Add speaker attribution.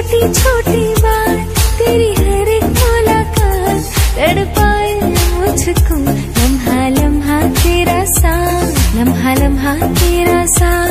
Speaker 1: छोटी छोटी बात, तेरी हर एक मुलाकात। तड़पाए मुझको लम्हा लम्हा तेरा साथ लम्हा लम्हा तेरा साथ।